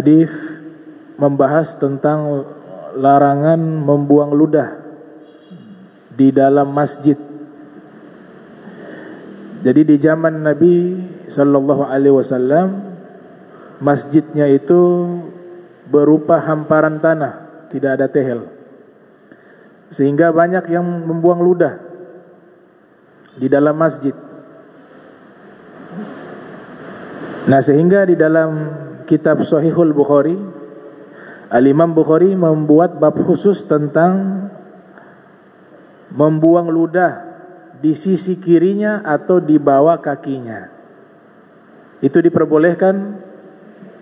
hadis membahas tentang larangan membuang ludah di dalam masjid. Jadi di zaman Nabi sallallahu alaihi wasallam masjidnya itu berupa hamparan tanah, tidak ada tehel. Sehingga banyak yang membuang ludah di dalam masjid. Nah, sehingga di dalam kitab Sahihul Bukhari Al-Imam Bukhari membuat bab khusus tentang membuang ludah di sisi kirinya atau di bawah kakinya. Itu diperbolehkan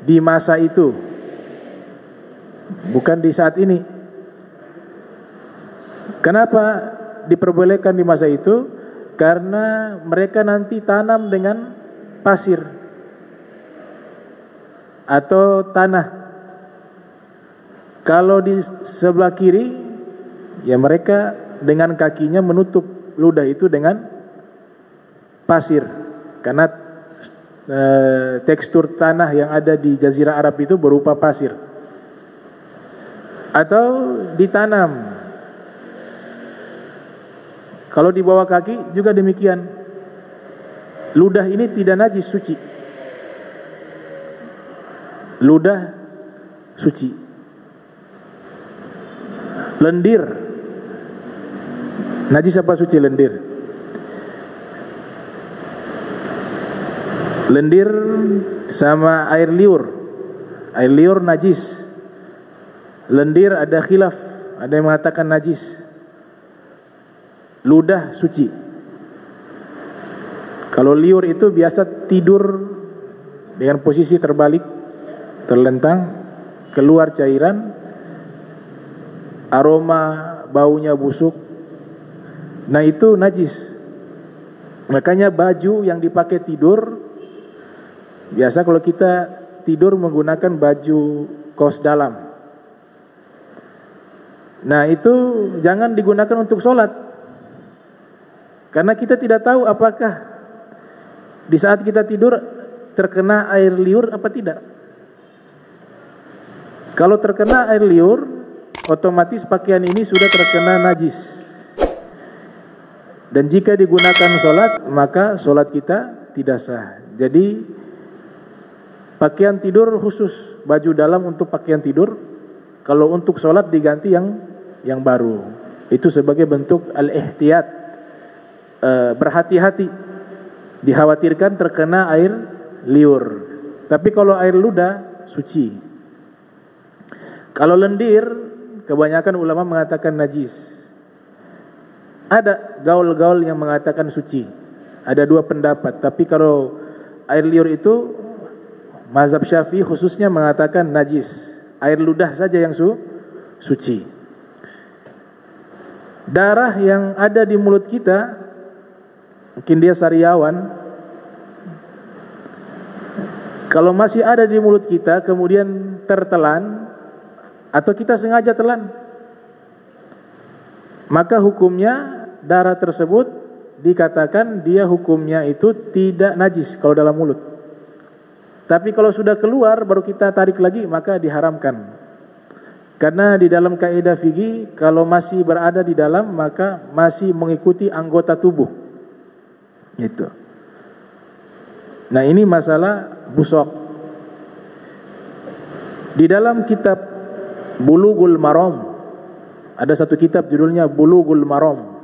di masa itu. Bukan di saat ini. Kenapa diperbolehkan di masa itu? Karena mereka nanti tanam dengan pasir atau tanah kalau di sebelah kiri, ya mereka dengan kakinya menutup ludah itu dengan pasir. Karena e, tekstur tanah yang ada di Jazirah Arab itu berupa pasir. Atau ditanam. Kalau di bawah kaki juga demikian. Ludah ini tidak najis suci. Ludah suci. Lendir. Najis apa suci lendir? Lendir sama air liur. Air liur najis. Lendir ada khilaf, ada yang mengatakan najis. Ludah suci. Kalau liur itu biasa tidur dengan posisi terbalik, terlentang, keluar cairan, aroma baunya busuk. Nah itu najis. Makanya baju yang dipakai tidur biasa kalau kita tidur menggunakan baju kaos dalam. Nah itu jangan digunakan untuk sholat Karena kita tidak tahu apakah Di saat kita tidur terkena air liur apa tidak Kalau terkena air liur otomatis pakaian ini sudah terkena najis. Dan jika digunakan sholat, maka sholat kita tidak sah. Jadi, pakaian tidur khusus, baju dalam untuk pakaian tidur. Kalau untuk sholat diganti yang yang baru. Itu sebagai bentuk al-ihtiyat. E, berhati-hati. Dikhawatirkan terkena air liur. Tapi kalau air ludah, suci. Kalau lendir, Kebanyakan ulama mengatakan najis. Ada gaul-gaul yang mengatakan suci. Ada dua pendapat. Tapi kalau air liur itu mazhab Syafi'i khususnya mengatakan najis. Air ludah saja yang su suci. Darah yang ada di mulut kita mungkin dia sariawan. Kalau masih ada di mulut kita kemudian tertelan atau kita sengaja telan? Maka hukumnya darah tersebut dikatakan dia hukumnya itu tidak najis kalau dalam mulut. Tapi kalau sudah keluar baru kita tarik lagi maka diharamkan. Karena di dalam kaidah fikih kalau masih berada di dalam maka masih mengikuti anggota tubuh. Itu nah ini masalah busok di dalam kitab Bulughul Maram. Ada satu kitab judulnya Bulughul Maram.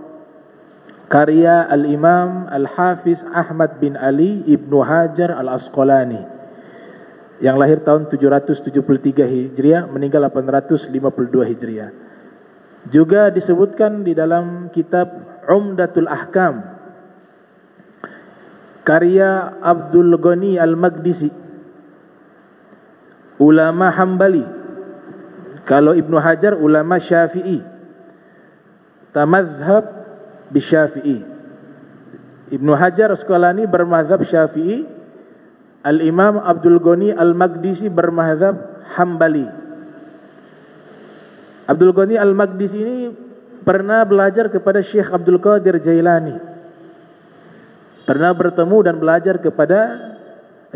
Karya Al-Imam Al-Hafiz Ahmad bin Ali Ibnu Hajar Al-Asqalani. Yang lahir tahun 773 Hijriah, meninggal 852 Hijriah. Juga disebutkan di dalam kitab Umdatul Ahkam karya Abdul Ghani Al-Magdisi ulama Hambali kalau Ibnu Hajar ulama Syafi'i. Tamadhab Syafi'i. Ibnu Hajar Asqalani bermazhab Syafi'i. Al-Imam Abdul Ghani Al-Magdisi bermazhab Hambali. Abdul Ghani Al-Magdisi ini pernah belajar kepada Syekh Abdul Qadir Jailani. Pernah bertemu dan belajar kepada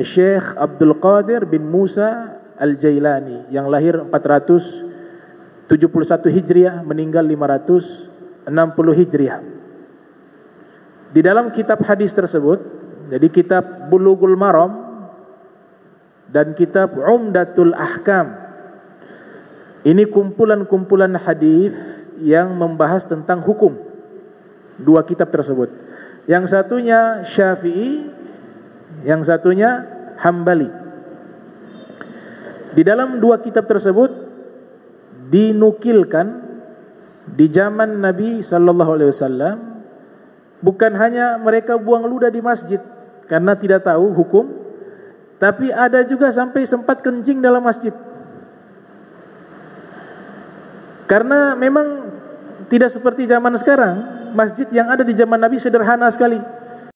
Syekh Abdul Qadir bin Musa Al-Jailani yang lahir 471 Hijriah meninggal 560 Hijriah. Di dalam kitab hadis tersebut, jadi kitab Bulughul Maram dan kitab Umdatul Ahkam. Ini kumpulan-kumpulan hadis yang membahas tentang hukum. Dua kitab tersebut. Yang satunya Syafi'i, yang satunya Hambali. Di dalam dua kitab tersebut dinukilkan di zaman Nabi sallallahu alaihi wasallam Bukan hanya mereka buang ludah di masjid karena tidak tahu hukum, tapi ada juga sampai sempat kencing dalam masjid. Karena memang tidak seperti zaman sekarang, masjid yang ada di zaman Nabi sederhana sekali.